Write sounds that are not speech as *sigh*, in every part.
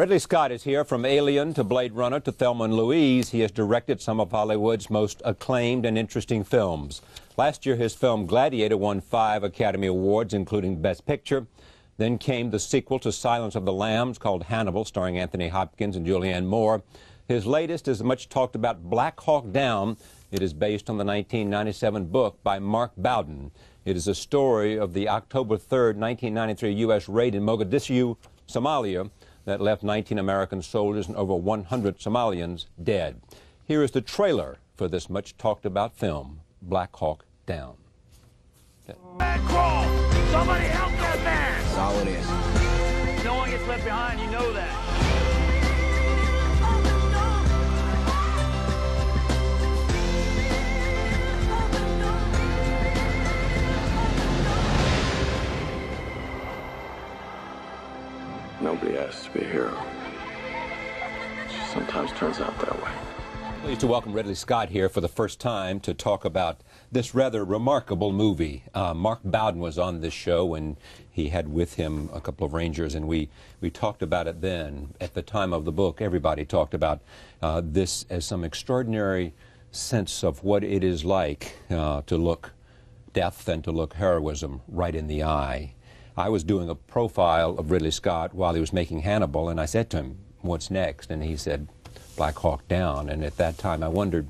Ridley Scott is here from Alien to Blade Runner to Thelma and Louise. He has directed some of Hollywood's most acclaimed and interesting films. Last year, his film Gladiator won five Academy Awards, including Best Picture. Then came the sequel to Silence of the Lambs called Hannibal, starring Anthony Hopkins and Julianne Moore. His latest is much talked about Black Hawk Down. It is based on the 1997 book by Mark Bowden. It is a story of the October 3, 1993 U.S. raid in Mogadishu, Somalia, that left 19 American soldiers and over 100 Somalians dead. Here is the trailer for this much talked about film, Black Hawk Down. Man crawl! Somebody help that man! That's all it is. No one gets left behind, you know that. Nobody has to be a hero. Sometimes turns out that way. Pleased to welcome Ridley Scott here for the first time to talk about this rather remarkable movie. Uh, Mark Bowden was on this show and he had with him a couple of Rangers, and we, we talked about it then. At the time of the book, everybody talked about uh, this as some extraordinary sense of what it is like uh, to look death and to look heroism right in the eye. I was doing a profile of Ridley Scott while he was making Hannibal, and I said to him, What's next? And he said, Black Hawk Down. And at that time, I wondered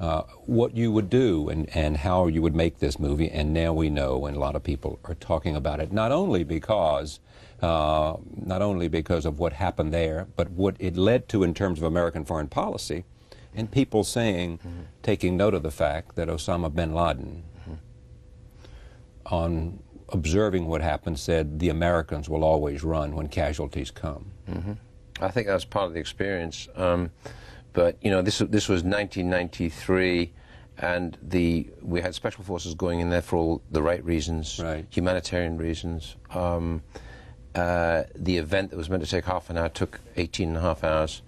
uh, what you would do and, and how you would make this movie. And now we know, and a lot of people are talking about it, not only because. Uh, not only because of what happened there, but what it led to in terms of American foreign policy, and people saying, mm-hmm. taking note of the fact that Osama bin Laden, mm-hmm. on observing what happened, said the Americans will always run when casualties come. Mm-hmm. I think that's part of the experience. Um, but you know, this this was 1993, and the we had special forces going in there for all the right reasons, right. humanitarian reasons. Um, uh, the event that was meant to take half an hour took 18 and a half hours.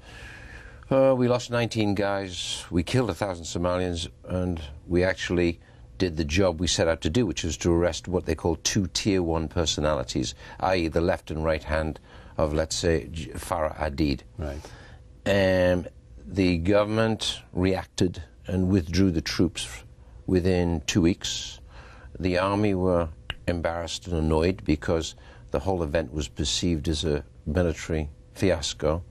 Uh, we lost 19 guys. We killed a thousand Somalians, and we actually did the job we set out to do, which was to arrest what they call two tier one personalities, i.e., the left and right hand of, let's say, Farah Aidid. Right. Um, the government reacted and withdrew the troops within two weeks. The army were embarrassed and annoyed because the whole event was perceived as a military fiasco.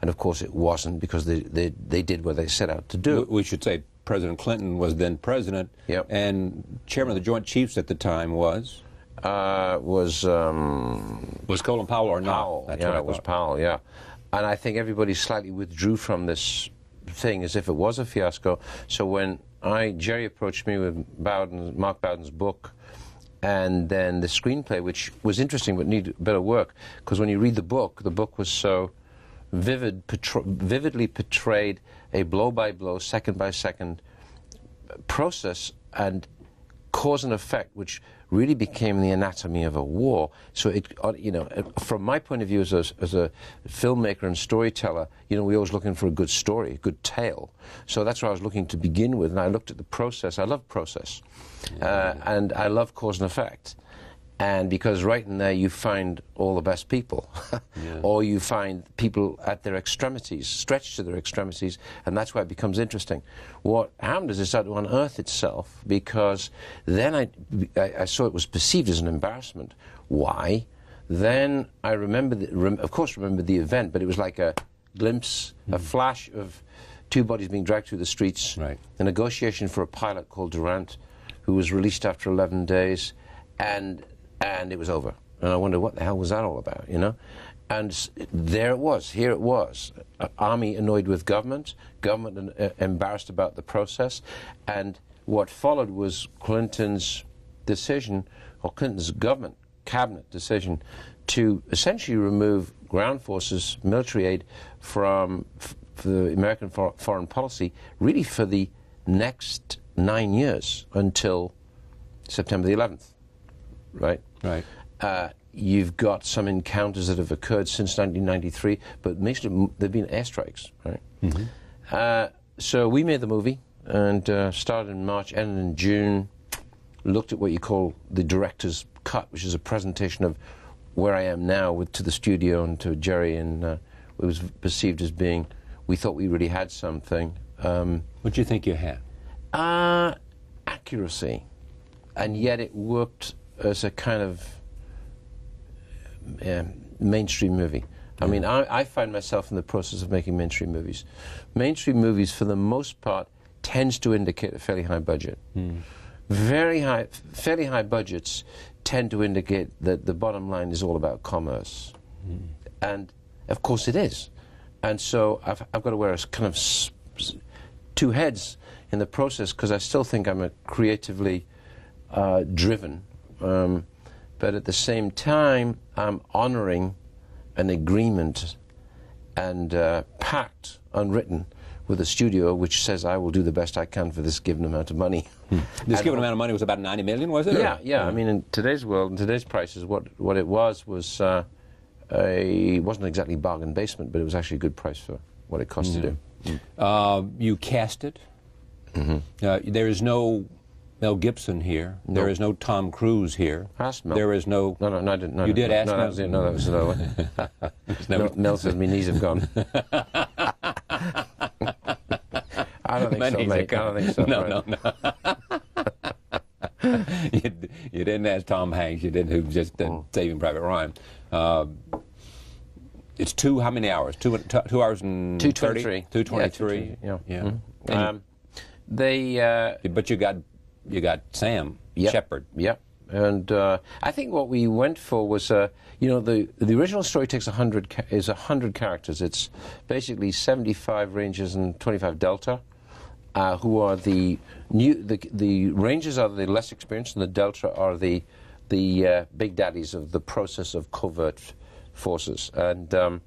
And of course, it wasn't because they, they, they did what they set out to do. We should say President Clinton was then president, yep. and chairman of the Joint Chiefs at the time was uh, was um, was Colin Powell or Powell. not? That's yeah, it was Powell. Yeah, and I think everybody slightly withdrew from this thing as if it was a fiasco. So when I Jerry approached me with Bowden, Mark Bowden's book. And then the screenplay, which was interesting but needed better work, because when you read the book, the book was so vivid, vividly portrayed a blow by blow, second by second process and cause and effect, which really became the anatomy of a war. So it, uh, you know, uh, from my point of view as a, as a filmmaker and storyteller, you know, we're always looking for a good story, a good tale. So that's what I was looking to begin with, and I looked at the process. I love process, uh, and I love cause and effect and because right in there you find all the best people, *laughs* yeah. or you find people at their extremities, stretched to their extremities, and that's why it becomes interesting. What happened is it started to unearth itself because then I, I, I saw it was perceived as an embarrassment. Why? Then I remember, the, rem, of course, remember the event, but it was like a glimpse, mm. a flash of two bodies being dragged through the streets, right. a negotiation for a pilot called Durant, who was released after 11 days, and and it was over. And I wondered, what the hell was that all about, you know? And there it was, here it was. Army annoyed with government, government uh, embarrassed about the process, and what followed was Clinton's decision, or Clinton's government cabinet decision, to essentially remove ground forces, military aid from the American for foreign policy, really for the next nine years until September the 11th, right? Right. Uh, you've got some encounters that have occurred since 1993, but mostly they've been airstrikes, right? Mm-hmm. Uh, so we made the movie and uh, started in March, ended in June. Looked at what you call the director's cut, which is a presentation of where I am now with, to the studio and to Jerry and uh, it was perceived as being, we thought we really had something. Um, What do you think you had? uh, accuracy, and yet it worked as a kind of um, mainstream movie. I mean, I, I find myself in the process of making mainstream movies. Mainstream movies, for the most part, tends to indicate a fairly high budget. Very high, fairly high budgets tend to indicate that the bottom line is all about commerce, and of course it is. And so I've, I've got to wear a kind of two heads in the process because I still think I'm a creatively uh, driven, um, but at the same time I'm honoring an agreement and uh, pact unwritten with a studio which says I will do the best I can for this given amount of money. This *laughs* And given amount of money was about 90 million, was it? or- yeah, yeah. I mean, in today's world, in today's prices, what what it was was uh, a it wasn't exactly bargain basement, but it was actually a good price for what it cost to do. Uh, you cast it. Mm-hmm. Uh, there is no Mel Gibson here. There is no Tom Cruise here. Ask Mel. There is no. No, no, no, I didn't. No, You no, did no, ask no, Mel? that was. No, that was another one. no- Mel, says my knees have gone. *laughs* I don't think My so, mate. I don't think so. No, Fred. no, no. *laughs* you, you didn't ask Tom Hanks. You didn't. Who just did Oh. Saving Private Ryan. Uh, it's two. How many hours? Two. Two, two hours and Two 30? twenty-three. Two twenty-three. Yeah. Yeah. Mhm. And- Um, they. Uh, but you got you got Sam Yep. Shepard. Yep. And uh, I think what we went for was, uh, you know, the the original story takes hundred ca- is hundred characters. It's basically seventy five Rangers and twenty five Delta, uh, who are the new the the Rangers are the less experienced, and the Delta are the the uh, big daddies of the process of covert forces. And um,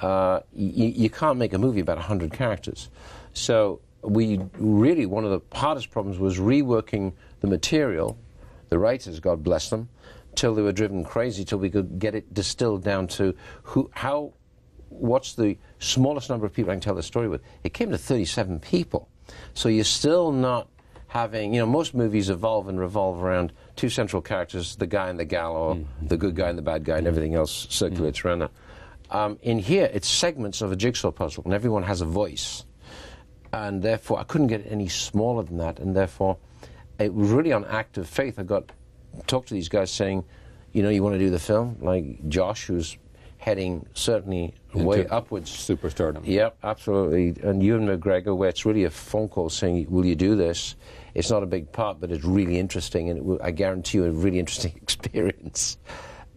uh, y- you can't make a movie about 100 characters. So we really, one of the hardest problems was reworking the material, the writers, God bless them, till they were driven crazy, till we could get it distilled down to who, how, what's the smallest number of people I can tell the story with. It came to 37 people. So you're still not having, you know, most movies evolve and revolve around two central characters, the guy and the gal, or mm. the good guy and the bad guy, and mm. everything else circulates mm. around that. Um, in here, it's segments of a jigsaw puzzle, and everyone has a voice. And therefore, I couldn't get any smaller than that, and therefore, it was really on act of faith. I got talked to these guys saying, you know, you want to do the film, like Josh, who's heading certainly way Into upwards. Superstardom. Yep, absolutely. And Ewan McGregor, where it's really a phone call saying, "Will you do this?" It's not a big part, but it's really interesting, and it will, I guarantee you a really interesting *laughs* experience.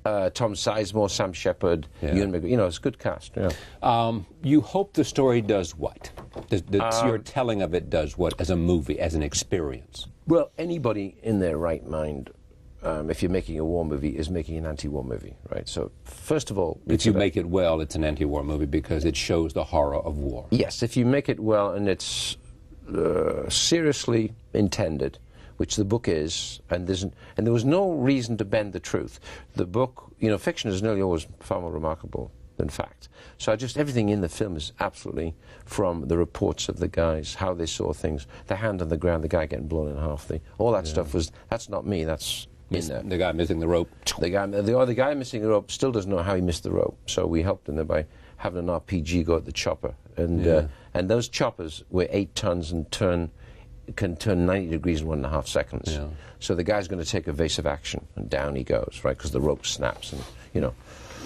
Uh, Tom Sizemore, Sam Shepard, Yeah. Ewan McGregor. You know, it's a good cast. Yeah. Um, you hope the story does what? Does, does Um, your telling of it does what as a movie, as an experience? Well, anybody in their right mind, um, if you're making a war movie, is making an anti-war movie, right? So, first of all, If you about- make it well, it's an anti-war movie because it shows the horror of war. Yes, if you make it well and it's uh, seriously intended, which the book is, and there's n- and there was no reason to bend the truth. The book, you know, fiction is nearly always far more remarkable than fact. So just everything in the film is absolutely from the reports of the guys, how they saw things, the hand on the ground, the guy getting blown in half, the all that stuff was that's not me, that's in there. The guy missing the rope. The guy, the other guy missing the rope still doesn't know how he missed the rope. So we helped him there by having an RPG go at the chopper, and Yeah. uh, and those choppers were eight tons and turn can turn 90 degrees in one and a half seconds. Yeah. So the guy's going to take evasive action, and down he goes, right? Because the rope snaps, and you know.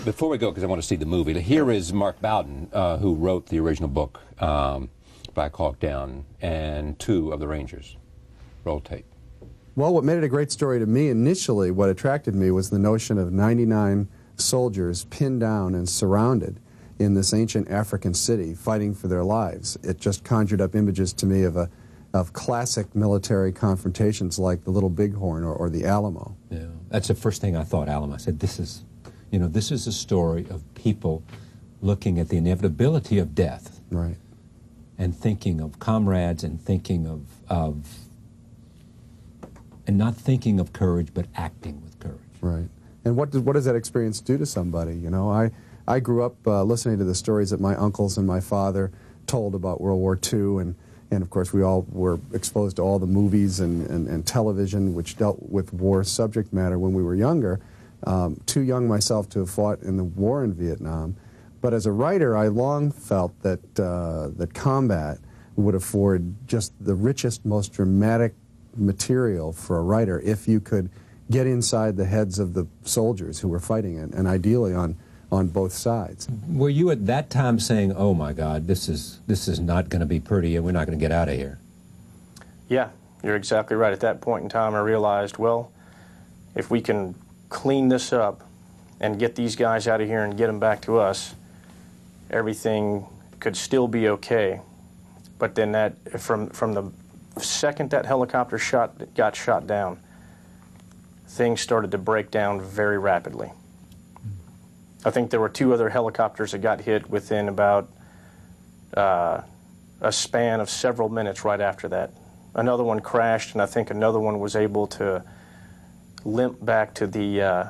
Before we go, because I want to see the movie, here is Mark Bowden, uh, who wrote the original book, um, Black Hawk Down, and two of the Rangers. Roll tape. Well, what made it a great story to me initially, what attracted me was the notion of 99 soldiers pinned down and surrounded in this ancient African city fighting for their lives. It just conjured up images to me of, a, of classic military confrontations like the Little Bighorn or, or the Alamo. Yeah, that's the first thing I thought, Alamo. I said, this is, you know, this is a story of people looking at the inevitability of death Right. and thinking of comrades and thinking of, of and not thinking of courage, but acting with courage. Right. And what does, what does that experience do to somebody? You know, I, I grew up uh, listening to the stories that my uncles and my father told about World War II, and, and of course, we all were exposed to all the movies and, and, and television which dealt with war subject matter when we were younger. Um, too young myself to have fought in the war in Vietnam, But as a writer, I long felt that uh, that combat would afford just the richest, most dramatic material for a writer if you could get inside the heads of the soldiers who were fighting it, and ideally on on both sides. Were you at that time saying, "Oh my God, this is this is not going to be pretty, and we're not going to get out of here"? Yeah, you're exactly right. At that point in time, I realized, well, if we can clean this up and get these guys out of here and get them back to us, everything could still be okay. But then that from from the second that helicopter shot got shot down, things started to break down very rapidly. I think there were two other helicopters that got hit within about uh, a span of several minutes right after that. Another one crashed, and I think another one was able to limp back to the uh,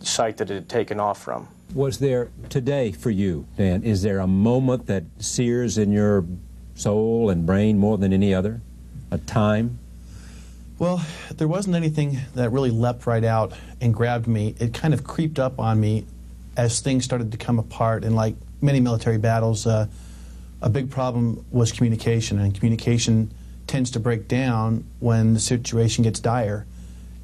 site that it had taken off from. Was there today for you, Dan? Is there a moment that sears in your soul and brain more than any other? A time? Well, there wasn't anything that really leapt right out and grabbed me. It kind of creeped up on me as things started to come apart. And like many military battles, uh, a big problem was communication, and communication tends to break down when the situation gets dire.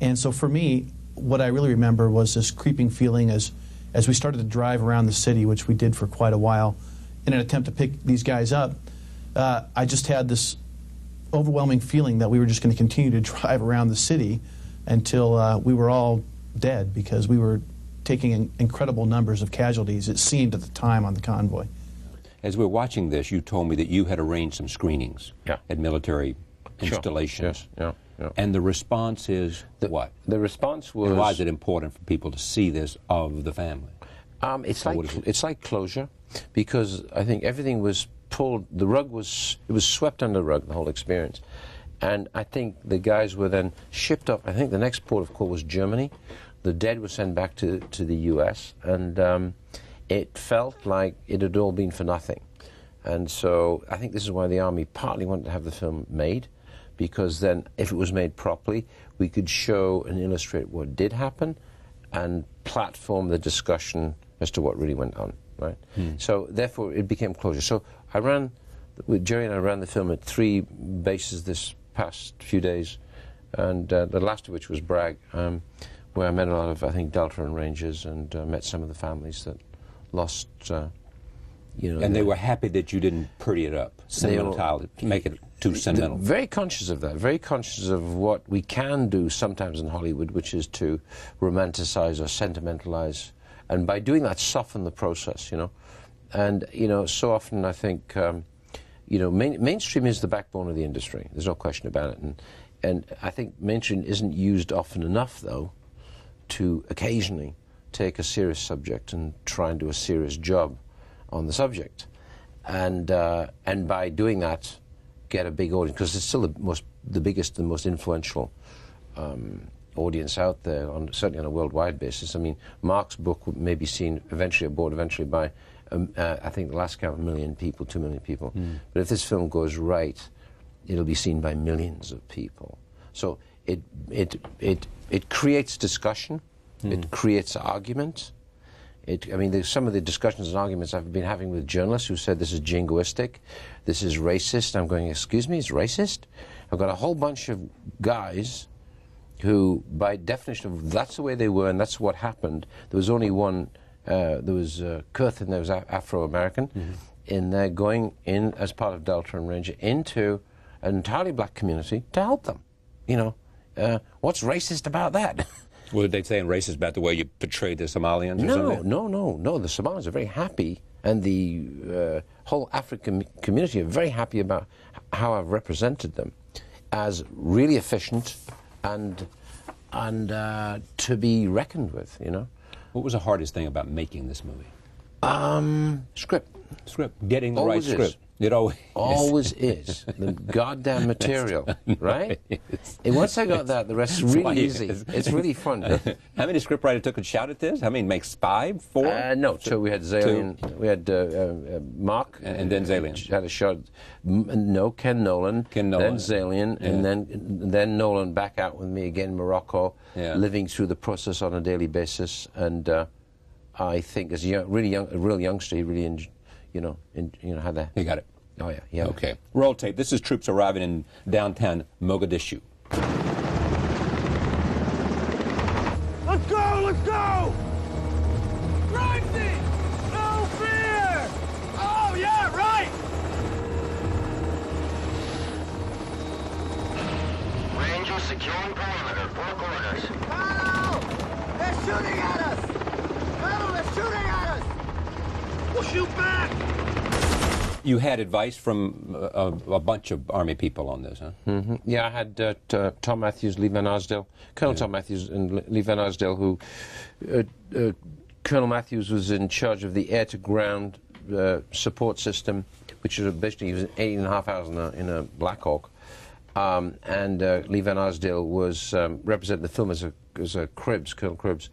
And so for me, what I really remember was this creeping feeling as as we started to drive around the city, which we did for quite a while, in an attempt to pick these guys up. Uh, I just had this overwhelming feeling that we were just going to continue to *laughs* drive around the city until uh, we were all dead because we were taking in incredible numbers of casualties, it seemed at the time on the convoy. As we're watching this, you told me that you had arranged some screenings Yeah. at military Sure. installations. Yes, yeah, yeah. And the response is what? The response was. And why is it important for people to see this of the family? Um, it's Or like what is it? it's like closure, because I think everything was pulled. The rug was it was swept under the rug. The whole experience, and I think the guys were then shipped off. I think the next port of call was Germany. The dead were sent back to to the U.S. and um, it felt like it had all been for nothing. And so I think this is why the army partly wanted to have the film made, because then if it was made properly, we could show and illustrate what did happen, and platform the discussion as to what really went on. Right. So therefore, it became closure. So I ran with Jerry and I ran the film at three bases this past few days, and uh, the last of which was Bragg, um, where I met a lot of I think Delta and Rangers, and uh, met some of the families that lost. Uh, you know, And they were happy that you didn't pretty it up, They were- sentimental, make it too sentimental. very conscious of that, very conscious of what we can do sometimes in Hollywood, which is to romanticize or sentimentalize, and by doing that, soften the process, you know. And, you know, so often I think, um, you know, main, mainstream is the backbone of the industry. There's no question about it. And, and I think mainstream isn't used often enough, though, to occasionally take a serious subject and try and do a serious job on the subject, and uh, and by doing that, get a big audience because it's still the most, the biggest, and most influential um, audience out there, on, certainly on a worldwide basis. I mean, Mark's book may be seen eventually abroad, eventually by, um, uh, I think the last count, a million people, two million people. But if this film goes right, it'll be seen by millions of people. So it it it it creates discussion, it creates argument. It, I mean, some of the discussions and arguments I've been having with journalists who said this is jingoistic, this is racist. I'm going, excuse me, it's racist? I've got a whole bunch of guys who, by definition of that's the way they were and that's what happened. There was only one. Uh, there was uh, Kurth, and there was Afro American, in there going in as part of Delta and Ranger into an entirely black community to help them. You know, uh, what's racist about that? *laughs* What did they say in racist about the way you portrayed the Somalians or No, something? no, no, no. The Somalis are very happy, and the uh, whole African community are very happy about how I've represented them as really efficient and and uh, to be reckoned with. You know, What was the hardest thing about making this movie? um, script Script. Getting the Always right is. It always always is the *laughs* goddamn material, *laughs* right? And once I got that, the rest is really easy. It's really fun. *laughs* How many scriptwriter took a shot at this? How many makes five, four? Uh, no, so we had Zaillian, we had uh, uh, uh, Mark, And- then Zaillian. had a shot. No, Ken Nolan, Ken Nolan. then Zaillian, Yeah. and then then Nolan back out with me again, Morocco, Yeah. living through the process on a daily basis, and uh, I think as a young, really young, a real youngster, he really, en- you know, en- you know, how that. You got it. Oh yeah, yeah. Okay. Roll tape. This is troops arriving in downtown Mogadishu. Let's go! Let's go! Ramsey! No fear! Oh, yeah, right! Rangers securing perimeter. Work orders. Hello! They're shooting at us! Hello, they're shooting at us! We'll shoot back! You had advice from uh, a, a bunch of Army people on this, huh? hmm Yeah, I had uh, t- uh, Tom Matthews, Lee Van Arsdale, Colonel Tom Matthews, and L- Lee Van Arsdale, who uh, uh, Colonel Matthews was in charge of the air-to-ground uh, support system, which was basically he was eight and a half hours in a, in a Black Hawk. Um, and uh, Lee Van Arsdale was um, representing the film as a, as a Cribbs, Colonel Cribbs,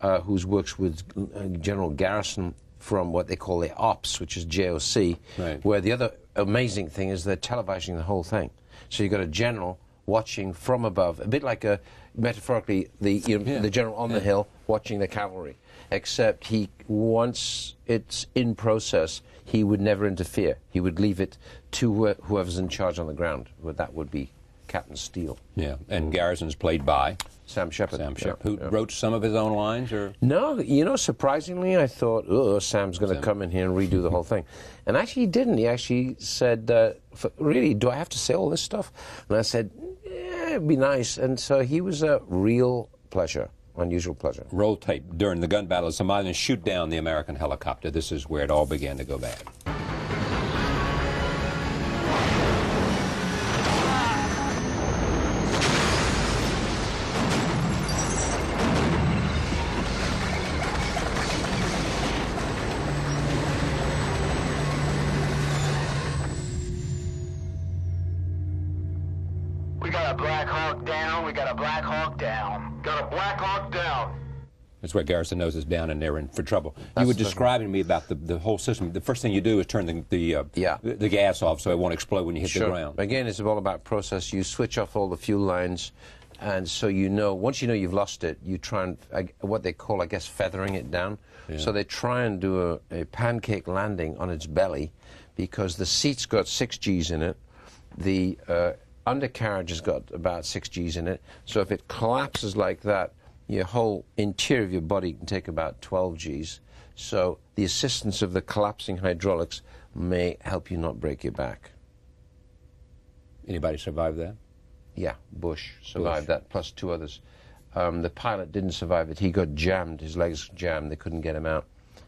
uh, who's works with uh, General Garrison from what they call the Ops, which is JOC, Right. where the other amazing thing is they're televising the whole thing. So you've got a general watching from above, a bit like a metaphorically the you know, Yeah. the general on the hill watching the cavalry. Except he once it's in process, he would never interfere. He would leave it to whoever's in charge on the ground. That would be Captain Steele, Yeah. And Garrison's played by Sam Shepard. Sam Yeah, Shepard, who yeah. wrote some of his own lines, or No, you know, surprisingly, I thought, oh, Sam's going to Sam. come in here and redo the whole thing. And actually, he didn't. He actually said, uh, really, do I have to say all this stuff? And I said, yeah, it'd be nice. And so he was a real pleasure, unusual pleasure. roll tape during the gun battle. The Somalians shoot down the American helicopter. This is where it all began to go bad. That's where Garrison knows is down and they're in for trouble. you were describing to me about the, the whole system. The first thing you do is turn the the, uh, Yeah. the, the gas off so it won't explode when you hit the ground. Again, it's all about process. You switch off all the fuel lines, and so you know, once you know you've lost it, you try and, uh, what they call, I guess, feathering it down. So they try and do a, a pancake landing on its belly because the seat's got six G's in it. The uh, undercarriage has got about six G's in it. So if it collapses like that, your whole interior of your body can take about 12 G's. So the assistance of the collapsing hydraulics may help you not break your back. Anybody survive that? Yeah, Busch survived Busch. that, plus two others. Um, the pilot didn't survive it. He got jammed, his legs jammed. They couldn't get him out.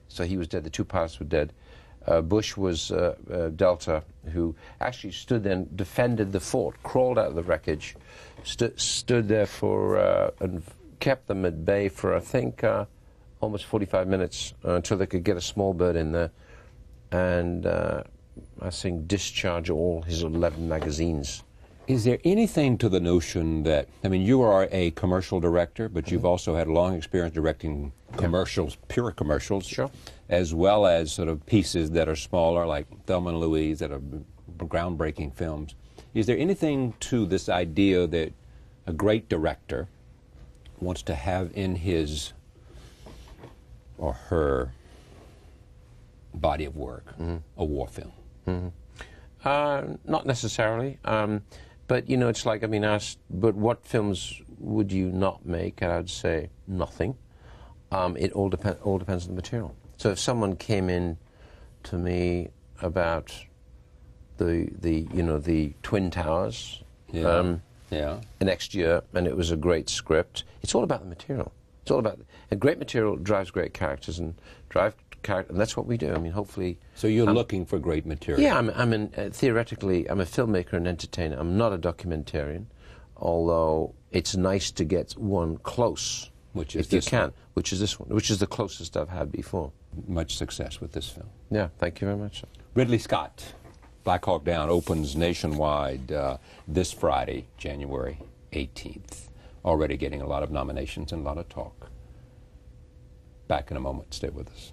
So he was dead. The two pilots were dead. Uh, Busch was uh, uh, Delta, who actually stood there and defended the fort, crawled out of the wreckage, stu- stood there for, uh, and kept them at bay for, I think, uh, almost 45 minutes uh, until they could get a small bird in there. And uh, I think discharge all his 11 magazines. Is there anything to the notion that, I mean, you are a commercial director, but Mm-hmm. you've also had a long experience directing commercials, pure commercials, Sure. as well as sort of pieces that are smaller, like Thelma and Louise, that are groundbreaking films. Is there anything to this idea that a great director wants to have in his or her body of work Mm-hmm. a war film? Uh, not necessarily. Um, but, you know, it's like, I mean, asked, but what films would you not make? And I'd say nothing. Um, it all, depend, all depends on the material. So if someone came in to me about the, the you know, the Twin Towers Yeah. um, yeah. next year and it was a great script, it's all about the material. It's all about, and great material drives great characters and drive character, and that's what we do. I mean, hopefully. So you're um, looking for great material. yeah, I'm, I'm an, uh, theoretically, I'm a filmmaker and entertainer. I'm not a documentarian, although it's nice to get one close, Which is if you can, one. which is this one, which is the closest I've had before. Much success with this film. Yeah, thank you very much. Ridley Scott, Black Hawk Down opens nationwide uh, this Friday, January 18th. Already getting a lot of nominations and a lot of talk. Back in a moment. Stay with us.